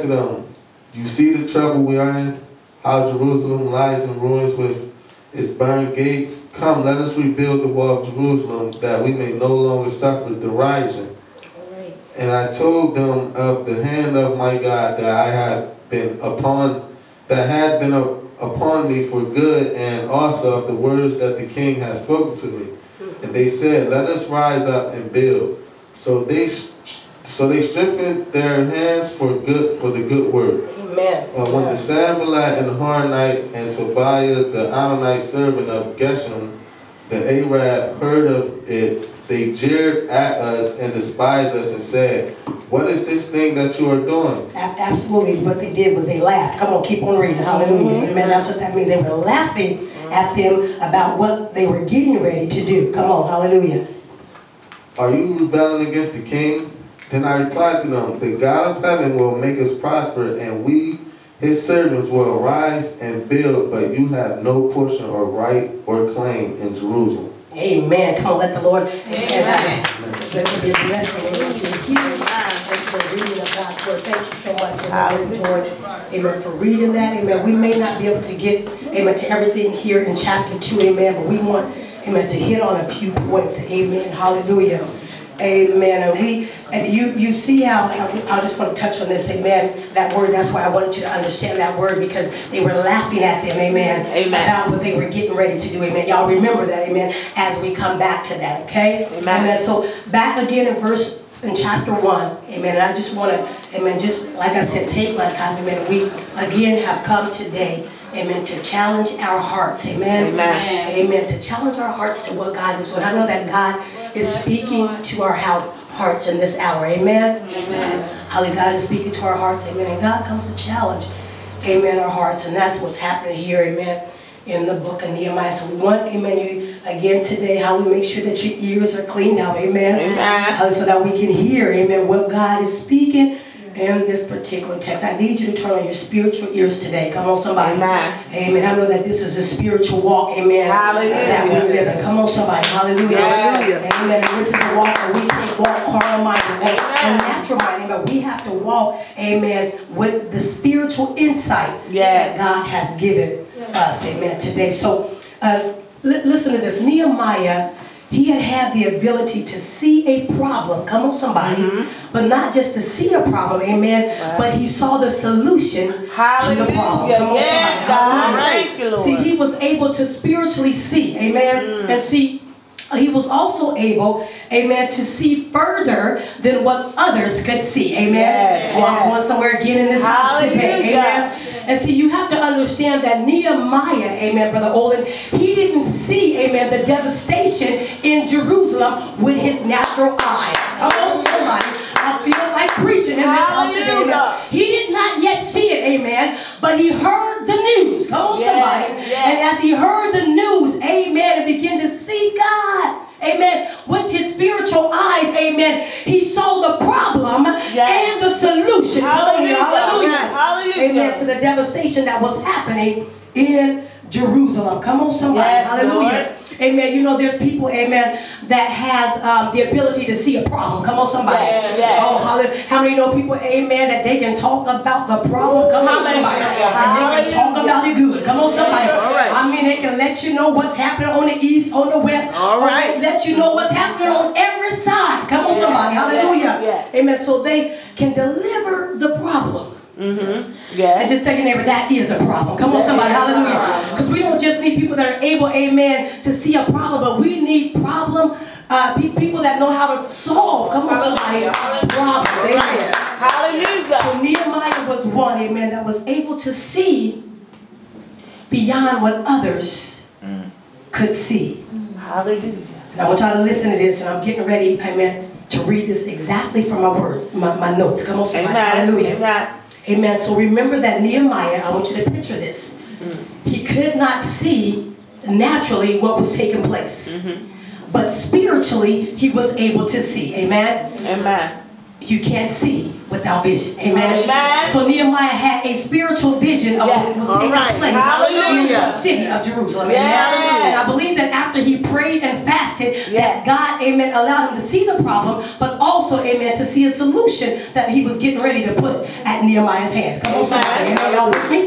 to them, You see the trouble we are in, how Jerusalem lies in ruins with its burned gates. Come, let us rebuild the wall of Jerusalem, that we may no longer suffer derision. And I told them of the hand of my God that I had been upon, that had been upon me for good, and also of the words that the king had spoken to me. Hmm. And they said, Let us rise up and build. So they so they strengthened their hands for good for the good work. Amen. Uh, when the Sanballat and the Horonite and Tobiah, the Ammonite servant of Geshem, the Arab, heard of it, they jeered at us and despised us and said, What is this thing that you are doing? Absolutely. What they did was they laughed. Come on, keep on reading. Hallelujah. Mm-hmm. Amen. That's what that means. They were laughing at them about what they were getting ready to do. Come on. Hallelujah. Are you rebelling against the king? Then I replied to them, The God of heaven will make us prosper, and we, his servants, will arise and build, but you have no portion or right or claim in Jerusalem. Amen. Come on, let the Lord. Amen. Amen. Let there be a blessing. Thank you for reading of God's word. Thank you so much, Amen, George. Amen. For reading that. Amen. We may not be able to get, amen, to everything here in chapter 2. Amen. But we want, amen, to hit on a few points. Amen. Hallelujah. Amen. And we, and you, you see how, I just want to touch on this, amen, that word, that's why I wanted you to understand that word because they were laughing at them, amen, amen. about what they were getting ready to do, amen. Y'all remember that, amen, as we come back to that, okay? Amen. amen. So back again in verse, in chapter 1, amen, and I just want to, amen, just like I said, take my time, amen. We again have come today, amen, to challenge our hearts, amen. Amen. Amen. To challenge our hearts to what God is doing. I know that God is speaking to our hearts in this hour. Amen. Amen. Hallelujah. God is speaking to our hearts. Amen. And God comes to challenge, amen, our hearts. And that's what's happening here. Amen. In the book of Nehemiah. So we want, amen, you again today, how we make sure that your ears are cleaned out. Amen. Amen. So that we can hear, amen, what God is speaking in this particular text. I need you to turn on your spiritual ears today. Come on, somebody. Amen. Amen. I know that this is a spiritual walk. Amen. Hallelujah. That we live in. Come on, somebody. Hallelujah. Hallelujah. Amen. And this is a walk that we can't walk carnal minded, walk a natural mind. Amen. We have to walk, amen, with the spiritual insight yes. that God has given us. Amen. Today. So uh, listen to this. Nehemiah he had had the ability to see a problem. Come on, somebody. Mm-hmm. But not just to see a problem, amen. Right. But he saw the solution Hallelujah. to the problem. Come on, yes, somebody. Lord. See, he was able to spiritually see, amen. Mm. And see, he was also able, amen, to see further than what others could see. Amen. Yes, I'm going somewhere again in this Hallelujah. house today. Amen. And see, you have to understand that Nehemiah, amen, Brother Olin, he didn't see, amen, the devastation in Jerusalem with his natural eyes. Come on, somebody. I feel like preaching in this house today. Amen. He did not yet see it, amen, but he heard the news. Come on, yes, somebody. Yes. And as he heard the news, amen, and began to see God. Amen. With his spiritual eyes, amen. He saw the problem yes. and the solution. Hallelujah. Hallelujah. Hallelujah. Amen. To the devastation that was happening in Jerusalem. Come on, somebody. Yes, Hallelujah. Lord. Amen. You know, there's people, amen, that has um, the ability to see a problem. Come on, somebody. Yes, yes. Oh, hallelujah. How many know people, amen, that they can talk about the problem? Come on, somebody. And they can talk about it good. Come on, somebody. All right. I mean, they can let you know what's happening on the east, on the west. All right. Let you know what's happening on every side. Come on, yes, somebody. Hallelujah. Yes, Amen. So they can deliver the problem. Mm-hmm. Yeah. And just tell your neighbor that is a problem. Come on, somebody, hallelujah. Because we don't just need people that are able, amen, to see a problem, but we need problem uh, people that know how to solve. Come on, somebody, problems. Amen. Hallelujah. So Nehemiah was one, amen, that was able to see beyond what others mm. could see. Hallelujah. And I want y'all to listen to this, and I'm getting ready, amen, to read this exactly from my words, my, my notes. Come on, somebody. Amen. Hallelujah. Amen. Amen. So remember that Nehemiah, I want you to picture this. Mm-hmm. He could not see naturally what was taking place. Mm-hmm. But spiritually, he was able to see. Amen. Amen. You can't see without vision. Amen. Amen. So Nehemiah had a spiritual vision of what was taking right. place in the city of Jerusalem. Yes. Amen. And I believe that after he prayed and fasted, Yes. that God, amen, allowed him to see the problem, but also, amen, to see a solution that he was getting ready to put at Nehemiah's hand. Come on, somebody. Amen. Amen. Y'all with me?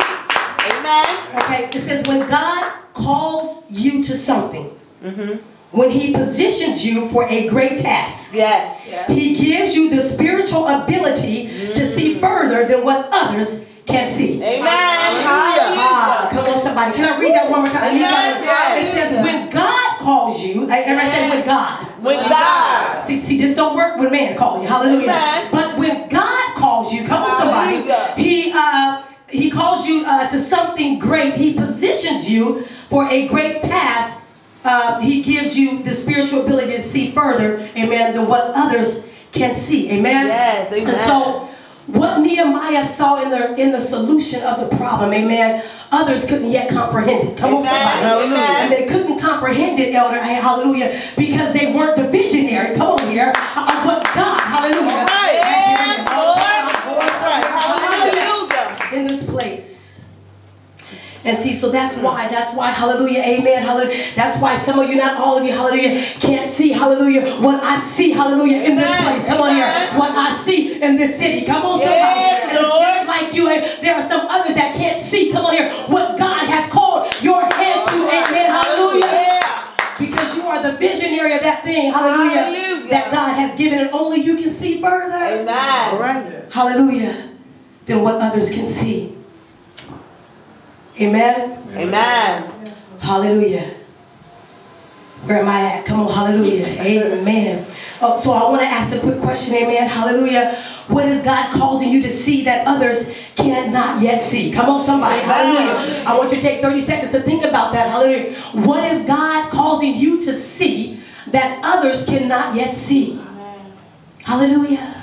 Amen. Okay, it says when God calls you to something, Mm-hmm. When he positions you for a great task, Yes. he gives you the spiritual ability to see further than what others can see. Amen. Ah, come on, somebody. Can I read that one more time? I need y'all Yes. It says, when God calls you, and I say, when God. With God. See, see, this don't work when man call you. Hallelujah. Amen. But when God calls you, come on, somebody. He uh, he calls you uh, to something great. He positions you for a great task. Uh, he gives you the spiritual ability to see further, amen, than what others can see. Amen. Yes, amen. And so what Nehemiah saw in the in the solution of the problem, amen, others couldn't yet comprehend it. Come on, somebody. Hallelujah. And they couldn't comprehend it, elder, hallelujah, because they weren't the visionary, come on here, of what God, hallelujah. All right. had given Yes, them. Lord. I'm going That's right. somewhere, Hallelujah. in this place. And see, so that's why, that's why, hallelujah, amen, hallelujah. That's why some of you, not all of you, hallelujah, can't see, hallelujah, what I see, hallelujah, in this Amen. place. Come on here, what I see in this city. Come on, somebody. Yes, And it's just like you, and there are some others that can't see. Come on here, what God has called your hand to, amen, hallelujah. Because you are the visionary of that thing, hallelujah, Hallelujah. that God has given, and only you can see further. Amen. All right. Hallelujah. Than what others can see. Amen. Amen. Hallelujah. Where am I at? Come on, hallelujah. Amen. Oh, so I want to ask a quick question, amen. Hallelujah. What is God causing you to see that others cannot yet see? Come on, somebody. Amen. Hallelujah. I want you to take 30 seconds to think about that. Hallelujah. What is God causing you to see that others cannot yet see? Hallelujah.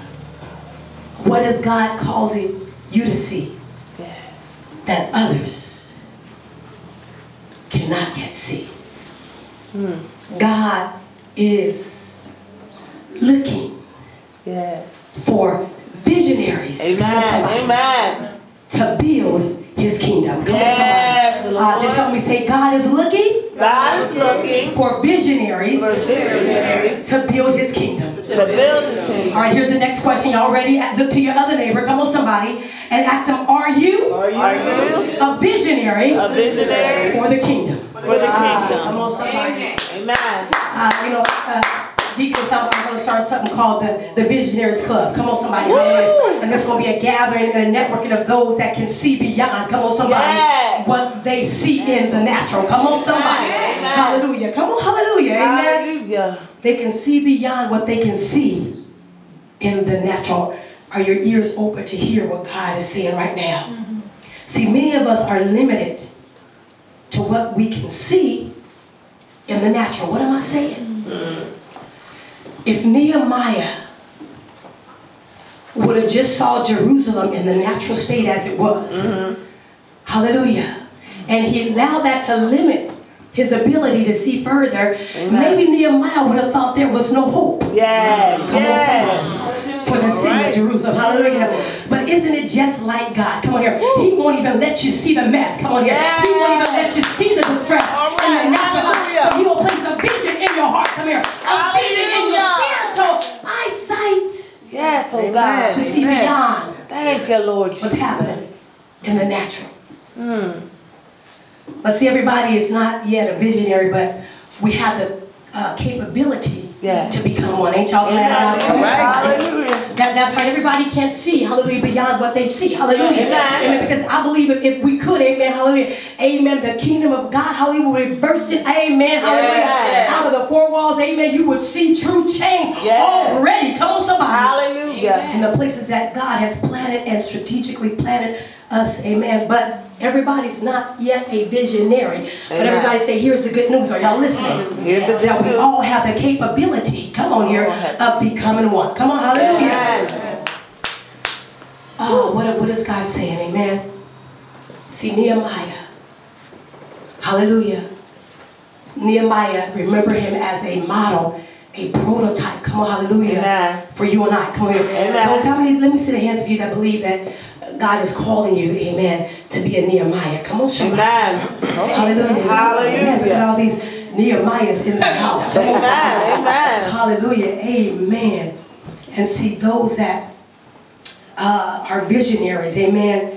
What is God causing you to see that others cannot yet see? Hmm. God is looking Yeah. for visionaries Amen. somebody, Amen. to build his kingdom. Come Yes, on, somebody. Uh, just help me say, God is looking God is looking for visionaries for visionaries to build his kingdom. to build his kingdom. right, here's the next question. Y'all ready? Uh, Look to your other neighbor. Come on, somebody, and ask them, Are you Are you a visionary a visionary for the kingdom? for the Ah, kingdom? come on, somebody. Amen. Uh, you know, uh, Deacon talking I'm going to start something called the, the Visionaries Club. Come on, somebody. Woo! And there's going to be a gathering and a networking of those that can see beyond. Come on, somebody. Yes. What they see in the natural. Come on, somebody. Amen. Hallelujah. Come on, hallelujah. Amen. Hallelujah. They can see beyond what they can see in the natural. Are your ears open to hear what God is saying right now? Mm-hmm. See, many of us are limited to what we can see in the natural. What am I saying? Mm-hmm. If Nehemiah would have just saw Jerusalem in the natural state as it was, Mhm. Hallelujah. And he allowed that to limit his ability to see further. Amen. Maybe Nehemiah would have thought there was no hope Yes. Come on, Yes. for the city Alright. of Jerusalem. Hallelujah. But isn't it just like God? Come on here. He won't even let you see the mess. Come on here. He won't even let you see the distress in the Alright. natural. Hallelujah. But he will place a vision in your heart. Come here. A Yes, oh God. to see beyond Thank you, Lord what's happening in the natural. Mm. But see, everybody is not yet a visionary, but we have the uh, capability Yeah. to become one. Ain't y'all glad about it? Right. Hallelujah. That, that's right. Everybody can't see, hallelujah, beyond what they see. Hallelujah. Amen. Because I believe if, if we could, amen, hallelujah, amen, the kingdom of God, hallelujah, would burst it, amen, hallelujah, Yes. out of the four walls, amen, you would see true change Yes. already. Come on, somebody Hallelujah. In the places that God has planted and strategically planted us. Amen. But everybody's not yet a visionary. But everybody say, here's the good news. Are y'all listening? Here's the That we all have the capability, come on here, of becoming one. Come on, hallelujah. Yes. Oh, what, what is God saying? Amen. See, Nehemiah. Hallelujah. Nehemiah, remember him as a model, a prototype. Come on, hallelujah Amen. for you and I. Come on here. Amen. Those, how many, let me see the hands of you that believe that God is calling you, amen, to be a Nehemiah. Come on, somebody. Amen. Hallelujah. Amen. Look at all these Nehemiahs in the house. Come on. Amen. Amen. Hallelujah. Amen. And see, those that uh, are visionaries, amen,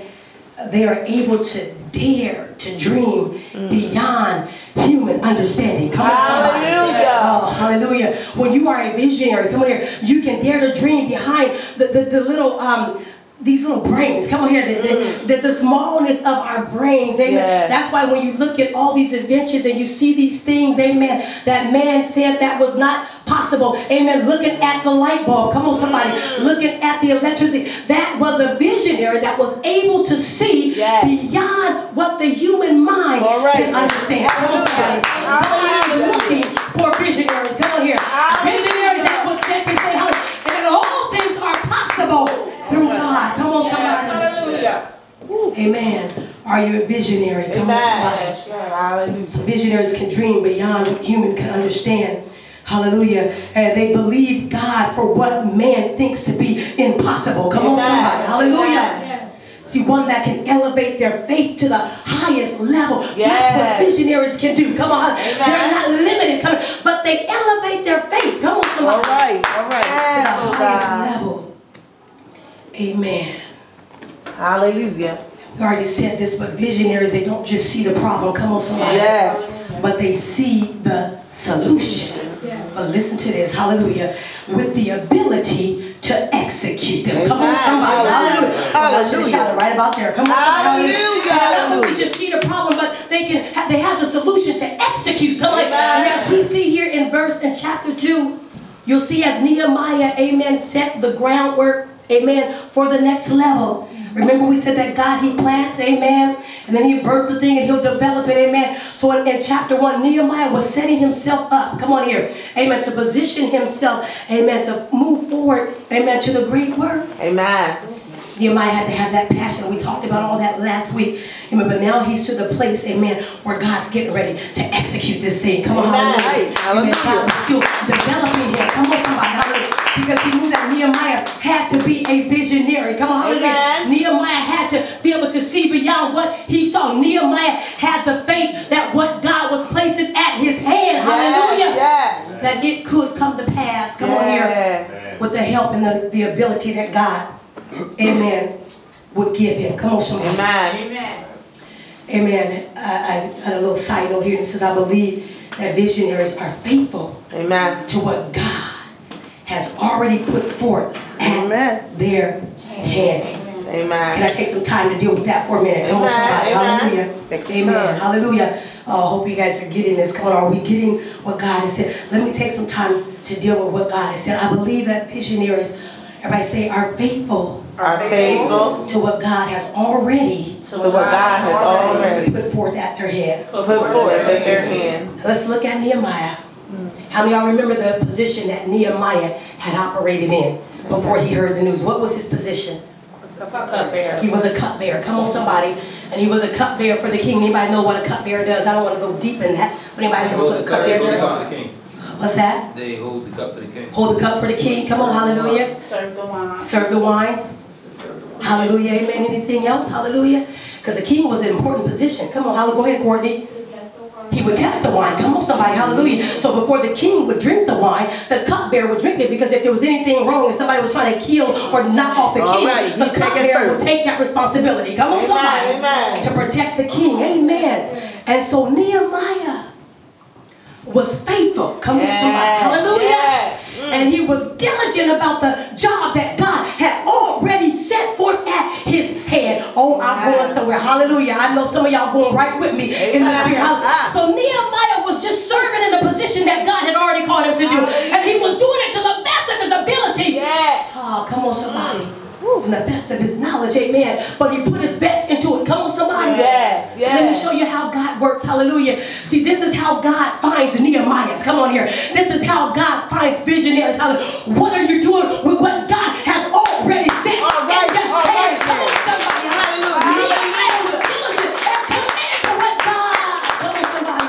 they are able to dare to dream beyond human understanding. Come on, somebody. Hallelujah. Oh, hallelujah. When you are a visionary, come on here, you can dare to dream behind the, the, the little, um, these little brains. Come on here, the, the, the, the smallness of our brains. Amen. Yes. That's why when you look at all these inventions and you see these things, amen, that man said that was not possible. Amen. Looking at the light bulb. Come on, somebody. Looking at the electricity. That was a visionary that was able to see Yes. beyond what the human mind All right. can understand. Come on, somebody. God is looking for visionaries. Come on here. Visionaries that would that can say, hallelujah, and all things are possible through God. Come on, somebody. Hallelujah. Amen. Are you a visionary? Come on, somebody. Amen. So visionaries can dream beyond what human can understand. Hallelujah. And they believe God for what man thinks to be impossible. Come on, somebody. Hallelujah. See, one that can elevate their faith to the highest level. That's what visionaries can do. Come on. Amen. They're not limited, come on, but they elevate their faith. Come on, All somebody. right. All right. To the highest God. level. Amen. Hallelujah. We already said this, but visionaries, they don't just see the problem. Come on, somebody. Yes. But they see the solution. But listen to this, hallelujah, with the ability to execute them. Come on, somebody, hallelujah. Hallelujah. I should have shouted right about there. Come on, somebody. Hallelujah. Don't really just see the problem, but they can have, they have the solution to execute. Come on. Amen. And as we see here in verse in chapter 2, you'll see as Nehemiah, amen, set the groundwork, amen, for the next level. Remember we said that God, he plants, amen, and then he birthed the thing and he'll develop it, amen. So in, in chapter 1, Nehemiah was setting himself up, come on here, amen, to position himself, amen, to move forward, amen, to the great work. Amen. Nehemiah had to have that passion. We talked about all that last week. Amen. But now he's to the place, amen, where God's getting ready to execute this thing. Come on, Amen. hallelujah. Hallelujah. Amen. God still developing him. Come on, somebody, hallelujah. Because he knew that Nehemiah had to be a visionary. Come on, hallelujah. Amen. Nehemiah had to be able to see beyond what he saw. Nehemiah had the faith that what God was placing at his hand, hallelujah, Yes. that it could come to pass. Come on here Yes. with the help and the, the ability that God, amen, would give him. Come on, somebody. Amen. Amen. I, I had a little side note here that says, I believe that visionaries are faithful Amen. to what God has already put forth at Amen. their hand. Amen. Can I take some time to deal with that for a minute? Come on, somebody. amen. Hallelujah. Amen. Hallelujah. Uh, hope you guys are getting this. Come on, are we getting what God has said? Let me take some time to deal with what God has said. I believe that visionaries, everybody say, are faithful Are faithful to what God has already to what God has already put forth at their head. put forth in their hand. Let's look at Nehemiah. Mm. How many of y'all remember the position that Nehemiah had operated in before he heard the news? What was his position? He was a cupbearer. Come on, somebody. And he was a cupbearer for the king. Anybody know what a cupbearer does? I don't want to go deep in that. But anybody They knows hold what a cupbearer they hold the does? Cup for the king. What's that? They hold the cup for the king. Hold the cup for the king. Come on, hallelujah. Serve the wine. Serve the wine. Hallelujah. Amen. Anything else? Hallelujah. Because the king was an important position. Come on, hallelujah. Go ahead, Courtney. He would test the wine. Come on, somebody. Hallelujah. So before the king would drink the wine, the cupbearer would drink it because if there was anything wrong and somebody was trying to kill or knock off the All king, right, the he'd take cupbearer would take that responsibility. Come on, Amen, somebody. amen. To protect the king. Amen. And so Nehemiah was faithful. Come on, somebody. Hallelujah. yes. Mm. And he was diligent about the job that God had already set forth at his head. Oh, I'm Yes. going somewhere. Hallelujah. I know some of y'all going right with me in the Amen. spirit. Ah. So Nehemiah was just serving in the position that God had already called him to do. Hallelujah. And he was doing it to the best of his ability. Yes. Oh, come on, somebody. In the best of his knowledge, amen. But he put his best into it. Come on, somebody. Yes, yes. Let me show you how God works. Hallelujah. See, this is how God finds Nehemiahs. Come on here. This is how God finds visionaries. Hallelujah. What are you doing with what God has already said? All right, all right, Come on, somebody. Hallelujah. Nehemiah was diligent and committed to what God. Come on, somebody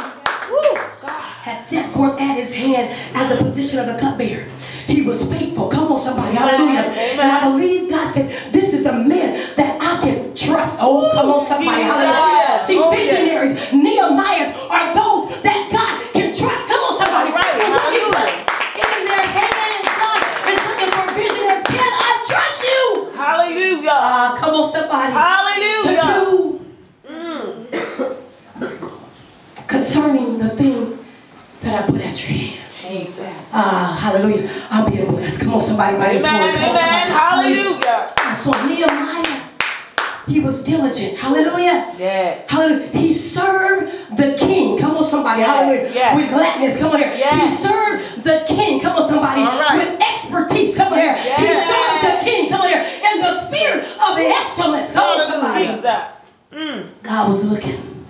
Woo. God. had set forth at his hand as the position of the cupbearer. He was faithful. Come on, somebody. Hallelujah. Amen. And I believe God said, This is a man that I can trust. Oh, Come on, somebody. Hallelujah. See, Oh, visionaries, Nehemiahs are those that God can trust. Come on, somebody. All right. And Hallelujah. in their hands, God is looking for visionaries. Can I trust you? Hallelujah. Uh, come on, somebody. Hallelujah. To do Mm. concerning the things that I put at your hands. Jesus. Ah, hallelujah. Somebody. by this word. Amen. somebody. Hallelujah. Ah, So Nehemiah, he was diligent. Hallelujah. Yes. Hallelujah. He served the king. Come on, somebody. Yes, Hallelujah. yes. With gladness. Come on here. Yes. He served the king. Come on, somebody. All right. With expertise. Come on here. He served the king. Come on here. In the spirit of excellence. Come on, somebody. Jesus. Mm. God was looking.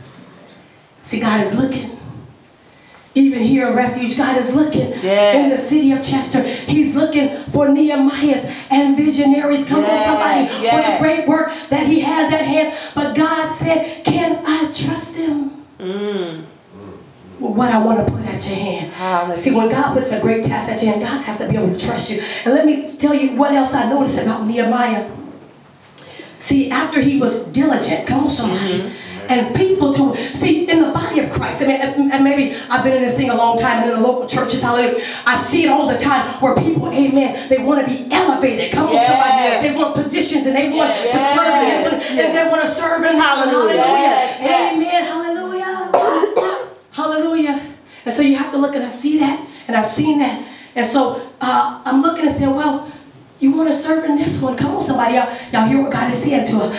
See, God is looking. Even here in Refuge, God is looking. Yes. In the city of Chester, He's looking for Nehemiahs and visionaries. Come on, Yes, somebody, for the great work that He has at hand. But God said, Can I trust Him? Mm. with what I want to put at your hand. Hallelujah. See, when God puts a great task at your hand, God has to be able to trust you. And let me tell you what else I noticed about Nehemiah. See, after he was diligent, come on, somebody, Mhm. and faithful to, see, in the body of Christ, I mean, and and maybe I've been in this thing a long time and in the local churches, hallelujah. I see it all the time where people, amen, they want to be elevated. Come on, Yes. somebody. They want positions and they want to serve in this one, and they want to serve in hallelujah. Yes. Amen, hallelujah. Hallelujah. And so you have to look and I see that, and I've seen that. And so uh, I'm looking and saying, well, you want to serve in this one? Come on, somebody. Y'all, y'all hear what God is saying to us.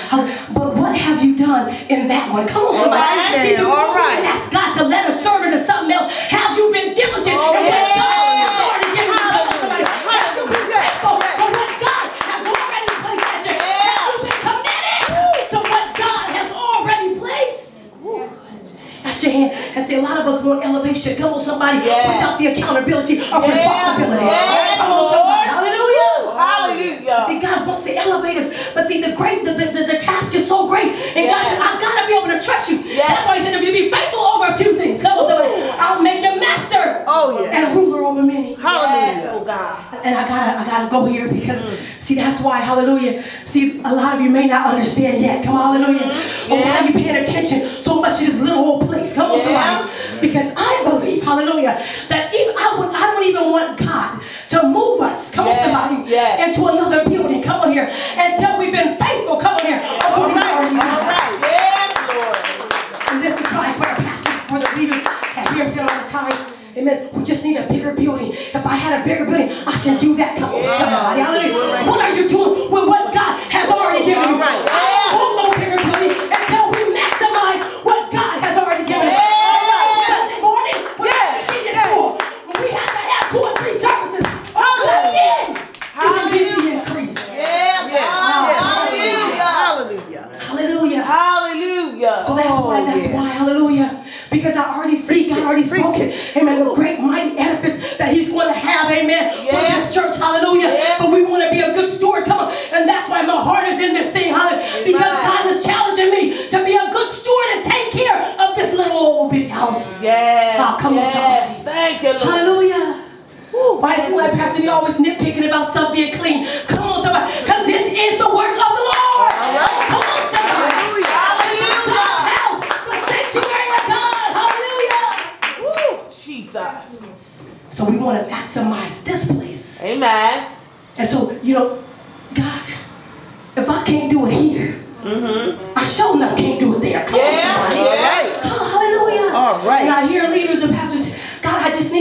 But what have you done in that one? Come on, somebody. right See, now, before all right. ask God to let us serve into something else, have you been diligent Oh, in what. God has already given you? Come on, somebody. Have you been faithful for what God has already placed at you? Have you been committed to what God has already placed? at your hand and say, a lot of us want elevation. Come on, somebody, Yeah. without the accountability of Yeah. responsibility. Yeah, Come on, somebody. Hallelujah. See, God wants to elevate us. But see, the great, the, the, the, the task is so great. And God said, got to be able to trust you. Yes. That's why he said, if you be faithful over a few things, come on, somebody, I'll make you master Oh, yeah. and ruler over many. Yes, oh God. And I gotta, I gotta go here because, Mm. see, that's why, hallelujah. See, a lot of you may not understand yet. Come on, hallelujah. Mhm. Or why Yeah. you paying attention so much to this little old place. Come on, Yeah. somebody. Because I believe, hallelujah, that even I would, I don't even want God to move us. Come Yes, on, somebody. yes. Into another building. Come on here. Until we've been faithful. Come on here. of All what He's right. already All given us. right. Yes, Lord. And this is crying for the pastor, for the leaders that hears it all the time. Amen. We just need a bigger building. If I had a bigger building, I can do that. Come on, Yeah. somebody. Hallelujah. What are you doing with what God has already given you? All right. I don't want no bigger building until we maximize what God has already given us. Yeah. Sunday morning, when Yeah. I see this Yeah. school, we have to have two or three services. Hallelujah. Hallelujah. You can get the increase. Yeah. Hallelujah. Hallelujah. Hallelujah. So that's why, that's why, hallelujah. Because I already see God already spoken. Amen. The great mighty edifice that He's going to have, amen, for Yeah. this church, hallelujah. Yeah. But we want to be a good steward. Come on. And that's why my heart is in this thing, hallelujah. Because God is challenging me to be a good steward and take care of this little old big house. Yes. Oh, on, yes. somebody. Thank you, Lord. Hallelujah. Why is it like Pastor Lee always nitpicking about stuff being clean? Come on, somebody. Because this is the work of the Lord. right. Come on, somebody. Hallelujah. God's house, the sanctuary of God. Hallelujah. Woo. Jesus. So we want to maximize this place. Amen. And so, you know, God, if I can't do it here, Mm-hmm. I sure enough can't do it there. Come on, Yeah. somebody. Yeah. Come on, hallelujah. All right. And I hear leaders and pastors,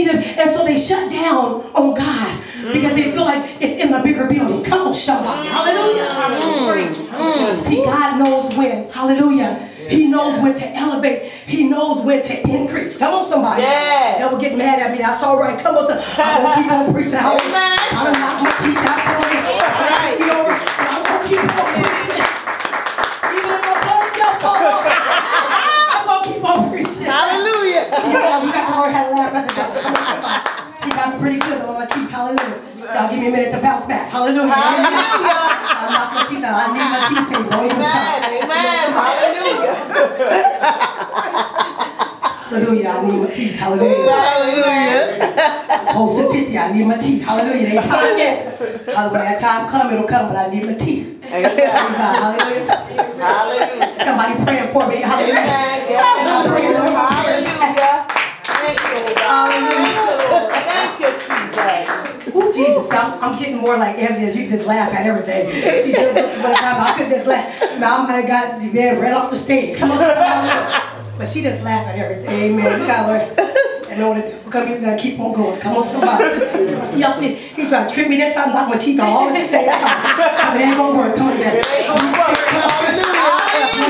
God, I just need him. And so they shut down on God because they feel like it's in the bigger building. Come on, somebody. Hallelujah. Mm. Mm. mm. See, God knows when. Hallelujah. He knows when to elevate. He knows when to increase. Come on, somebody. Yeah. Devil get mad at me. That's all right. Come on, somebody. I'm gonna keep on preaching. Hallelujah. Amen. I done knocked my teeth out Now give me a minute to bounce back. Hallelujah. Hallelujah. I'm not Latina. I need Latina. Don't even stop. Amen. Hallelujah. Hallelujah. I need my teeth. Hallelujah. Hallelujah. Close to 50. I need my teeth. Hallelujah. It ain't time yet. Hallelujah. When that time comes, it'll come, but I need my teeth. Hallelujah. Hallelujah. Somebody praying for me. Hallelujah. Amen. Yeah. I'm praying for my Hallelujah. Somebody more like evidence. You can just laugh at everything. You just, but I could just laugh. Now I might have got you man right off the stage. Come on, somebody. But she just laugh at everything. Amen. You gotta learn. And know that devil come, he's gonna keep on going. Come on, somebody. Y'all see, he tried to trick me that time, knock my teeth all at the same time. But it ain't gonna work. Come on, there. Just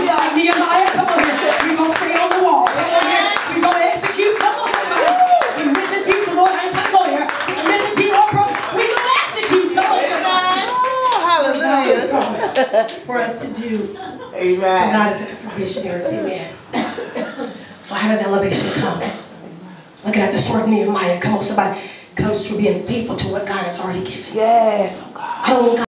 like Nehemiah, come on here. We gonna stay on the wall. Come on here. We gonna execute. Come on, somebody. We listen to the Lord. I ain't talking lawyer. We listen to your pro. We gonna execute. Come on, somebody. Oh, God is hallelujah. going For us to do. But Amen. God is for missionaries. Amen. So how does elevation come? Looking at the sword of Nehemiah. Come on, somebody. Comes through being faithful to what God has already given. Yes. oh God. I don't want God